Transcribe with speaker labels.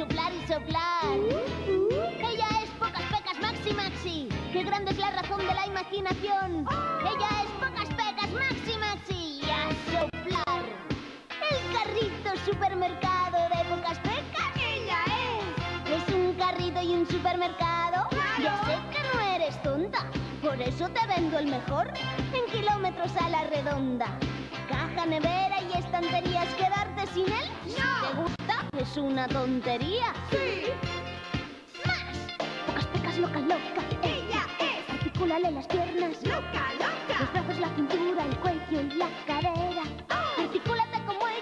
Speaker 1: soplar y soplar. Ella es Pocas Pecas Maxi Maxi. Qué grande es la razón de la imaginación. Ella es Pocas Pecas Maxi Maxi. Y a soplar. El carrito supermercado de Pocas Pecas.
Speaker 2: ¡Ella es!
Speaker 1: Es un carrito y un supermercado. Ya sé que no eres tonta. Por eso te vendo el mejor. En kilómetros a la redonda. Caja, nevera y estanterías. ¿Quedarte sin él? Si
Speaker 2: No.
Speaker 1: te gusta, es una tontería.
Speaker 2: Sí.
Speaker 1: Más. Pocas pecas, loca, loca.
Speaker 2: Ella es.
Speaker 1: Articúlale las piernas.
Speaker 2: Loca, loca.
Speaker 1: Los brazos, la cintura, el cuello y la cadera. Oh. Articúlate como ella.